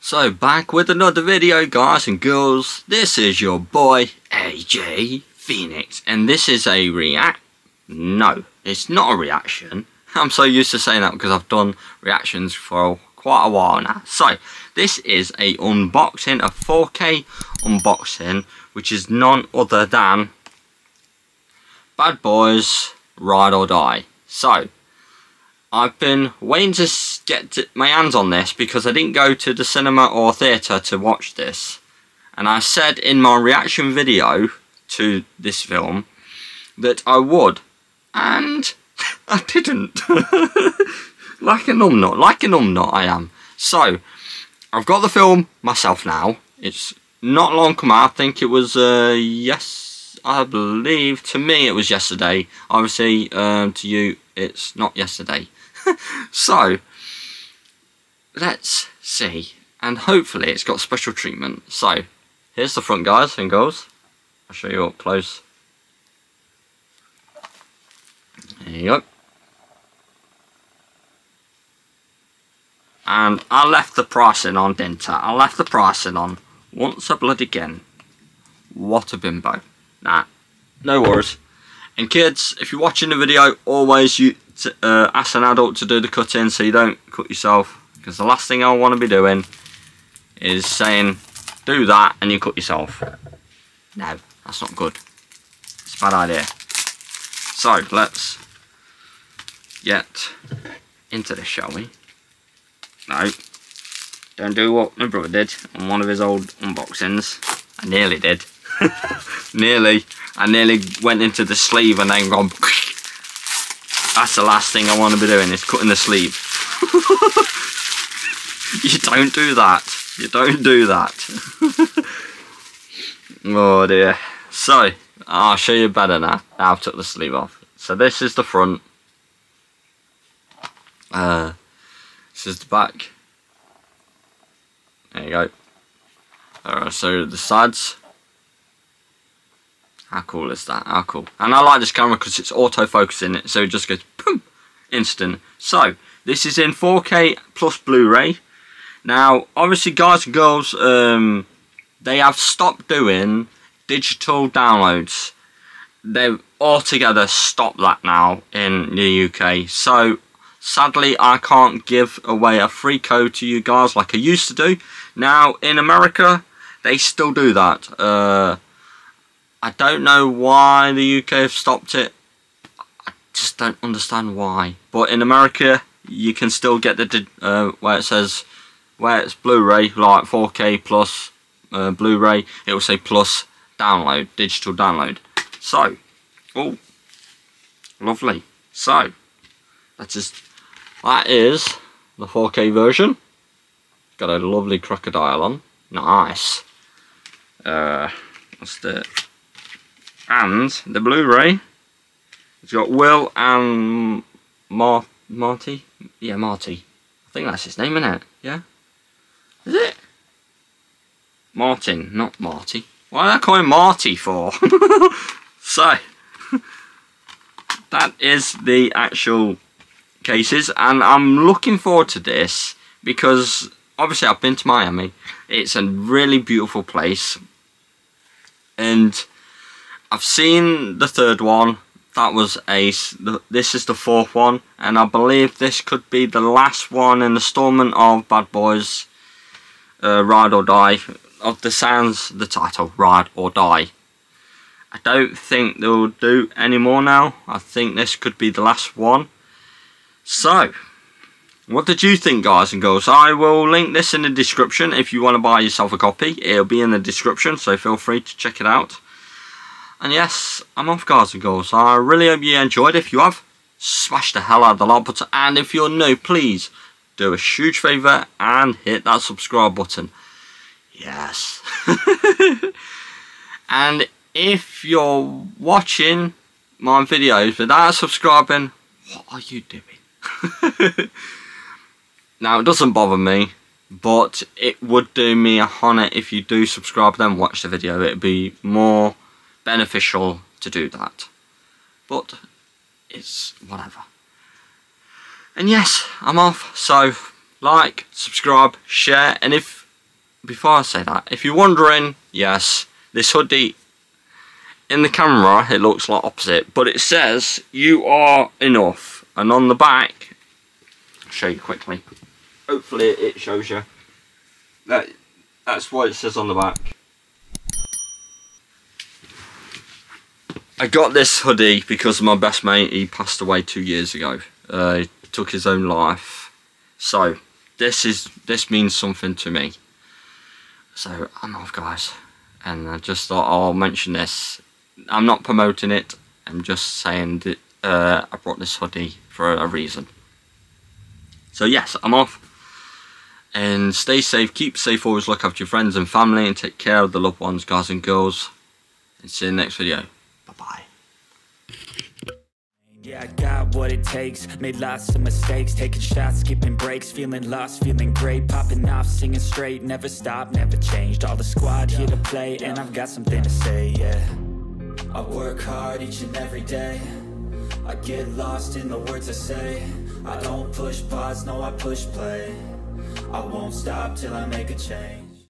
So back with another video guys and girls. This is your boy AJ Phoenix and this is a react. No, it's not a reaction. I'm so used to saying that because I've done reactions for quite a while now. So this is a unboxing, a 4K unboxing which is none other than Bad Boys Ride or Die. So I've been waiting to get my hands on this because I didn't go to the cinema or theatre to watch this. And I said in my reaction video to this film that I would. And I didn't. like a numbnut. Like a numbnut I am. So, I've got the film myself now. It's not long come out. I think it was, uh, yes, I believe. To me it was yesterday. Obviously, um, to you it's not yesterday. so, let's see. And hopefully it's got special treatment. So, here's the front guys and girls. I'll show you up close. There you go. And I left the pricing on, didn't I? I left the pricing on once a blood again. What a bimbo. Nah, no worries. And kids, if you're watching the video, always you uh, ask an adult to do the cutting so you don't cut yourself. Because the last thing I want to be doing is saying, do that and you cut yourself. No, that's not good. It's a bad idea. So, let's get into this, shall we? No. Don't do what my brother did on one of his old unboxings. I nearly did. nearly. I nearly went into the sleeve and then gone that's the last thing I want to be doing is cutting the sleeve. you don't do that. You don't do that. oh dear. So, I'll show you better now. I've took the sleeve off. So this is the front. Uh, this is the back. There you go. Alright, so the sides how cool is that? How cool. And I like this camera because it's auto-focusing it, so it just goes boom, instant. So, this is in 4K plus Blu-ray. Now, obviously guys and girls, um, they have stopped doing digital downloads. They've altogether stopped that now in the UK. So, sadly, I can't give away a free code to you guys like I used to do. Now, in America, they still do that. Uh, I don't know why the UK have stopped it. I just don't understand why. But in America, you can still get the uh, where it says where it's Blu-ray, like 4K plus uh, Blu-ray. It will say plus download, digital download. So, oh, lovely. So, that is that is the 4K version. Got a lovely crocodile on. Nice. Uh, what's the and the Blu-ray it's got Will and Mar Marty yeah Marty I think that's his name isn't it yeah it Martin not Marty why are they calling Marty for so that is the actual cases and I'm looking forward to this because obviously I've been to Miami it's a really beautiful place and I've seen the third one. That was Ace. This is the fourth one. And I believe this could be the last one in the installment of Bad Boys uh, Ride or Die. Of the sounds, the title, Ride or Die. I don't think they'll do any more now. I think this could be the last one. So, what did you think guys and girls? I will link this in the description if you want to buy yourself a copy. It'll be in the description, so feel free to check it out. And yes, I'm off guys and girls. I really hope you enjoyed. If you have, smash the hell out of the like button. And if you're new, please do a huge favour and hit that subscribe button. Yes. and if you're watching my videos without subscribing, what are you doing? now, it doesn't bother me, but it would do me a honour if you do subscribe then watch the video. It'd be more beneficial to do that. But it's whatever. And yes, I'm off. So like, subscribe, share, and if before I say that, if you're wondering, yes, this hoodie in the camera it looks like opposite, but it says you are enough, and on the back, I'll show you quickly. Hopefully it shows you. That that's what it says on the back. I got this hoodie because my best mate he passed away two years ago. Uh, he took his own life, so this is this means something to me. So I'm off guys and I just thought I'll mention this. I'm not promoting it, I'm just saying that uh, I brought this hoodie for a reason. So yes, I'm off. And stay safe, keep safe, always look after your friends and family and take care of the loved ones, guys and girls. And see you in the next video. Bye bye. Yeah, what it takes. Made lots of mistakes Taking shots, skipping breaks Feeling lost, feeling great. Popping off, singing straight Never stop, never changed. All the squad here to play And I've got something to say, yeah. I work hard each and every day. I get lost in the words I say. I don't push pause, no I push play. I won't stop till I make a change